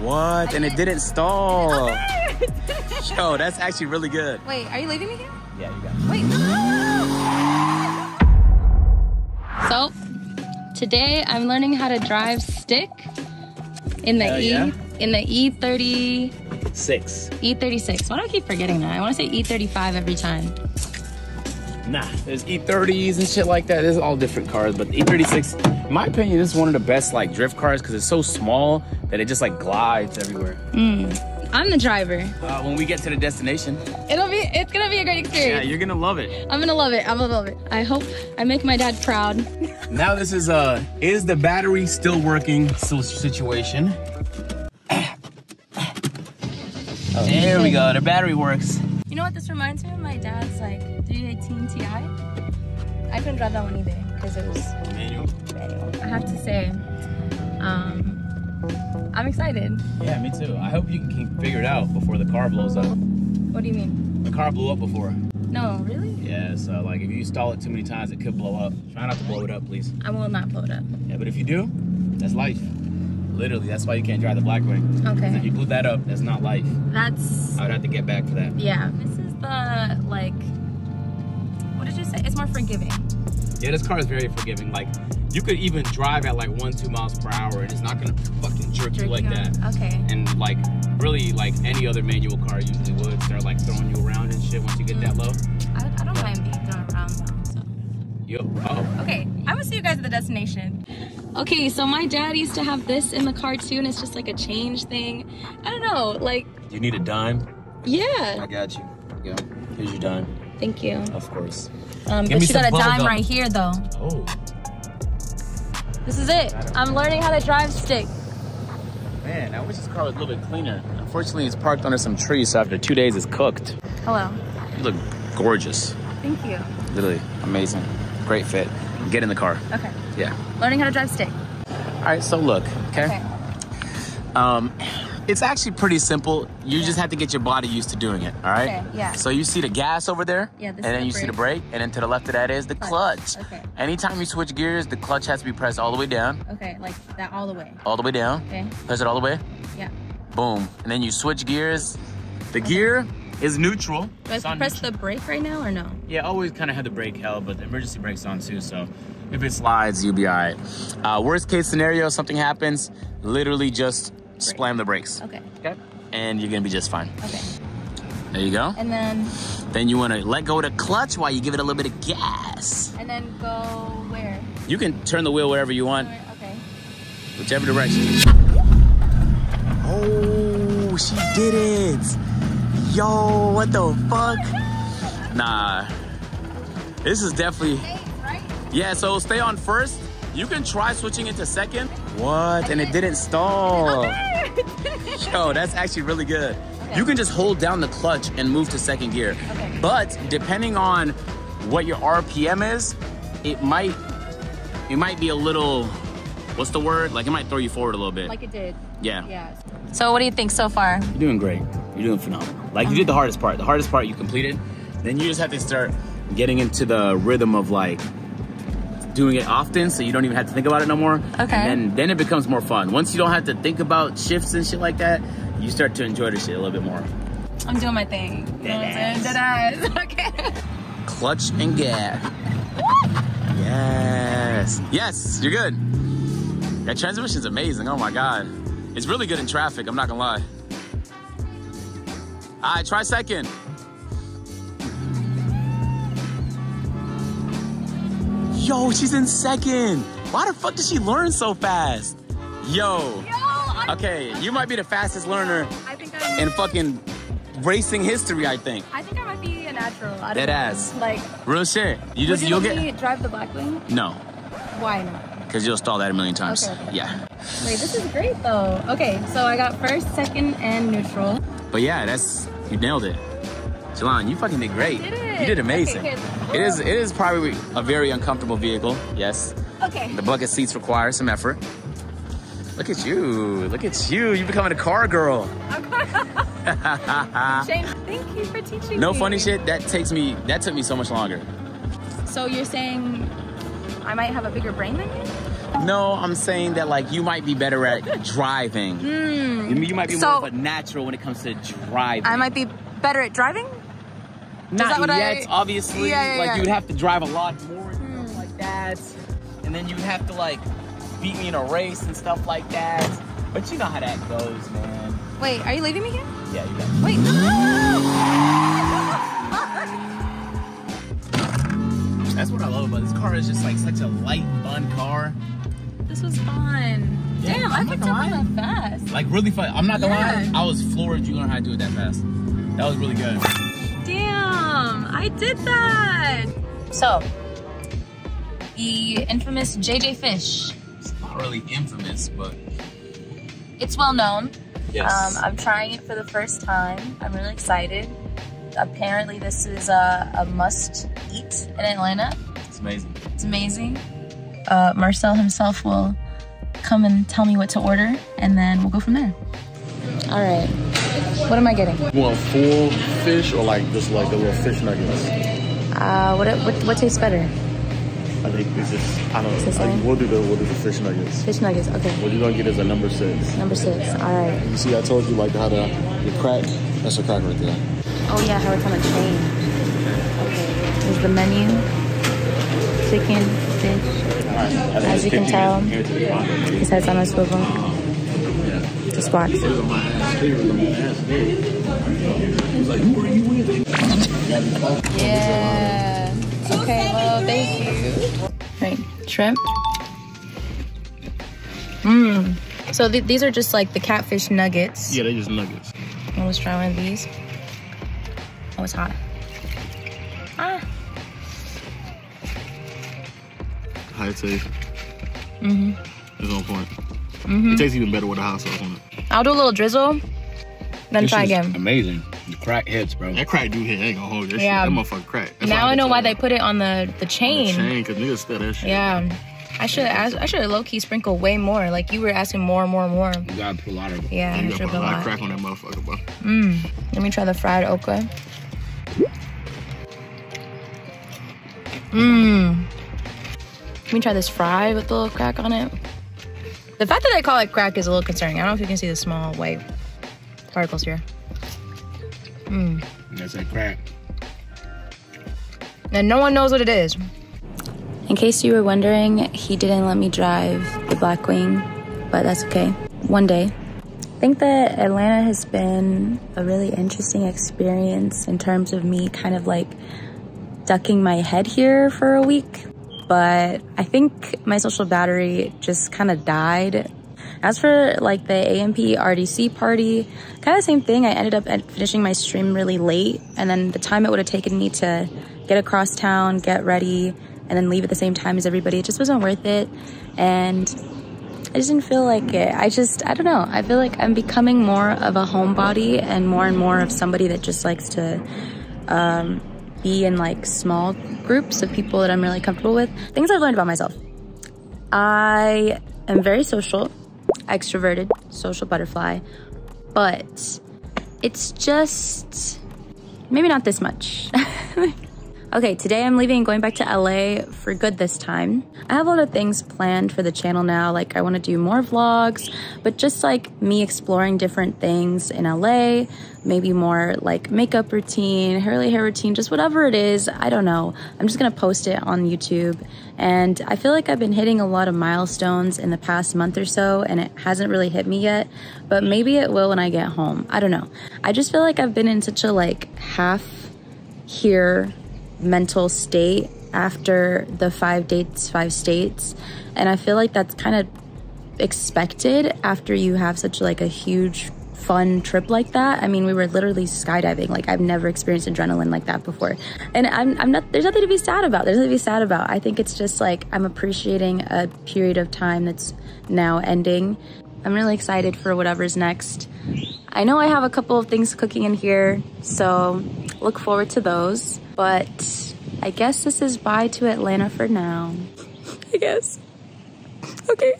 What? And it didn't stall. Yo, that's actually really good. Wait, are you leaving me here? Yeah, you got it. Wait. So, today I'm learning how to drive stick in the Hell E yeah. in the E30 Six. E36. Why do I keep forgetting that? I want to say E35 every time. Nah, there's E30s and shit like that. There's all different cars, but the E36, in my opinion, this is one of the best like drift cars because it's so small that it just like glides everywhere. I'm the driver. Uh, when we get to the destination, It'll be it's gonna be a great experience. yeah, you're gonna love it. I'm gonna love it. I'm gonna love it. I hope I make my dad proud. Now this is uh, is the battery still working situation? there we go. The battery works. You know what this reminds me of? My dad's like 318 Ti. I couldn't drive that one either because it was Manual. manual. I have to say, um, I'm excited. Yeah, me too. I hope you can figure it out before the car blows up. What do you mean? The car blew up before. No, really? Yeah, so like if you stall it too many times, it could blow up. Try not to blow it up, please. I will not blow it up. Yeah, but if you do, that's life. Literally, that's why you can't drive the black If Okay. If you blew that up, that's not life. That's I would have to get back for that. yeah. This is the like. What did you say? It's more forgiving. Yeah, this car is very forgiving. Like, you could even drive at like one, two miles per hour, and it's not gonna fucking jerk, you like Jerking that. Okay. And like, really, like any other manual car usually would start like throwing you around and shit once you get that mm. low. I, I don't mind being thrown around though. So. Yo, oh, Okay, I'm gonna see you guys at the destination. Okay, so my dad used to have this in the car too, and it's just like a change thing. I don't know, like, you need a dime? yeah. I got you. Yeah, here's your dime, Thank you. of course. Um, but you got a dime right here though. Oh, This is it. I'm learning how to drive stick. man, I wish this car was a little bit cleaner. Unfortunately, it's parked under some trees, so after two days, it's cooked. Hello. You look gorgeous. Thank you. Literally amazing. Great fit. Get in the car. Okay. Yeah. Learning how to drive stick. All right, so look, Okay. Um, it's actually pretty simple. You just have to get your body used to doing it. All right. Okay, yeah. So you see the gas over there. Yeah, And then the you see the brake. and then to the left of that is the clutch. Clutch, okay. Anytime you switch gears, the clutch has to be pressed all the way down, Okay, like that all the way. all the way down. Okay. Press it all the way. Yeah. Boom. And then you switch gears. The gear is neutral. Do I press neutral. the brake right now or no? Yeah, always kind of have the brake held, but the emergency brake's on too. So if it slides, you'll be all right. Uh, worst case scenario, something happens, literally just slam the brakes. Okay. Okay. And you're gonna be just fine. Okay. There you go. And then Then you wanna let go of the clutch while you give it a little bit of gas. and then go where? You can turn the wheel wherever you want, Where- Okay. whichever direction. Oh, she did it. Yo, what the fuck? Nah. This is definitely Hey, right? Yeah, so stay on first. You can try switching into second. What? And it didn't stall. Yo, that's actually really good. You can just hold down the clutch and move to second gear. Okay. But depending on what your RPM is, it might it might be a little what's the word? Like it might throw you forward a little bit. like it did. yeah. Yeah. So what do you think so far? You're doing great. You're doing phenomenal. Like you did the hardest part. The hardest part you completed. Then you just have to start getting into the rhythm of like doing it often so you don't even have to think about it no more. Okay. And then then it becomes more fun. Once you don't have to think about shifts and shit like that, you start to enjoy the shit a little bit more. I'm doing my thing. You know what I'm. Okay. Clutch and gas. yes. Yes, you're good. That transmission's amazing. Oh my god. It's really good in traffic, I'm not gonna lie. Alright, try second. Yo, she's in second. Why the fuck did she learn so fast? Yo. Yo, Okay, you might be the fastest learner in fucking racing history, I think. I think I might be a natural. I Dead ass. Like, Real shit. You just you you'll get drive the Blackwing? No, Why not? because you'll stall that a million times. Okay, okay. Yeah. Wait, this is great though. Okay, so I got first, second, and neutral. But yeah, that's you nailed it. Jalon, you fucking did great. did it. You did amazing. Okay, it is it is probably a very uncomfortable vehicle. Yes. Okay. The bucket seats require some effort. Look at you. Look at you. You're becoming a car girl. Shane, thank you for teaching No me. funny shit. That takes me that took me so much longer. So you're saying I might have a bigger brain than you? No, I'm saying that like you might be better at driving. Hmm. You, you might be So- more of a natural when it comes to driving. I might be better at driving? Not that what I- yet, obviously. Yeah, yeah, like yeah. You'd have to drive a lot more and hmm. stuff like that. And then you'd have to like beat me in a race and stuff like that. But you know how that goes, man. Wait, are you leaving me here? Yeah, you got Wait, no, no, That's what I love about this car. It's just like such a light, fun car. This was fun. Yeah, Damn, I I'm not picked up on that fast. Like really fun. I'm not gonna Yeah. I was floored you learned how to do it that fast. That was really good. Damn, I did that. So, the infamous JJ Fish. It's not really infamous, but It's well known. yes. Um, I'm trying it for the first time. I'm really excited. Apparently, this is a, a must eat in Atlanta. it's amazing. It's amazing. Uh, Marcel himself will come and tell me what to order, and then we'll go from there. All right. What am I getting? You want full fish or like just like the little fish nuggets? Uh, what, what what tastes better? I think it's just I don't know. Like, we'll do the we'll do the fish nuggets. Fish nuggets. Okay. What you're gonna get is a number six. Number six. All right. You see, I told you like how the the crack. That's a crack right there. Oh yeah, how it's on a chain. Okay. Here's the menu. Chicken, fish. As you can tell, his head's on a swivel. Just watch. Yeah. Okay, well, thank you. Right, shrimp. Mmm. So th- these are just like the catfish nuggets. Yeah, they just nuggets. Let's try one of these. Oh, it's hot. Ah. How it taste? Mm-hmm. It's on point. Mm-hmm. It tastes even better with the hot sauce on it. I'll do a little drizzle, then try again. Amazing. The crack hits, bro. That crack do hit. I ain't gonna hold that Yeah. shit. That motherfucker crack. That's Now why I know why tell they put it on the the the chain. chain, cause niggas still that shit. Yeah. I should I, I should low key sprinkle way more. Like you were asking more and more and more. You gotta put a lot of Yeah, I You should gotta put put a a lot of crack on that motherfucker, bro. Mmm. Let me try the fried okra. Mmm. Let me try this fry with a little crack on it. The fact that they call it crack is a little concerning. I don't know if you can see the small white particles here. Mmm. That's a crack. And no one knows what it is. In case you were wondering, he didn't let me drive the Blackwing, but that's okay. One day. I think that Atlanta has been a really interesting experience in terms of me kind of like ducking my head here for a week. But I think my social battery just kind of died. As for like the AMP RDC party, kind of the same thing. I ended up finishing my stream really late, and then the time it would have taken me to get across town, get ready, and then leave at the same time as everybody, it just wasn't worth it. And I just didn't feel like it. I just, I don't know. I feel like I'm becoming more of a homebody and more and more of somebody that just likes to um, be in like small groups of people that I'm really comfortable with. Things I've learned about myself. I am very social, extroverted, social butterfly, but it's just maybe not this much. okay, today I'm leaving and going back to LA for good this time. I have a lot of things planned for the channel now, like I want to do more vlogs, but just like me exploring different things in LA, maybe more like makeup routine, curly hair routine, just whatever it is. I don't know. I'm just gonna post it on YouTube. And I feel like I've been hitting a lot of milestones in the past month or so, and it hasn't really hit me yet, but maybe it will when I get home. I don't know. I just feel like I've been in such a like half here mental state after the five dates, five states. And I feel like that's kind of expected after you have such like a huge fun trip like that. I mean, we were literally skydiving. Like I've never experienced adrenaline like that before. And I'm, I'm not, there's nothing to be sad about. There's nothing to be sad about. I think it's just like I'm appreciating a period of time that's now ending. I'm really excited for whatever's next. I know I have a couple of things cooking in here, so look forward to those. But I guess this is bye to Atlanta for now. I guess. Okay.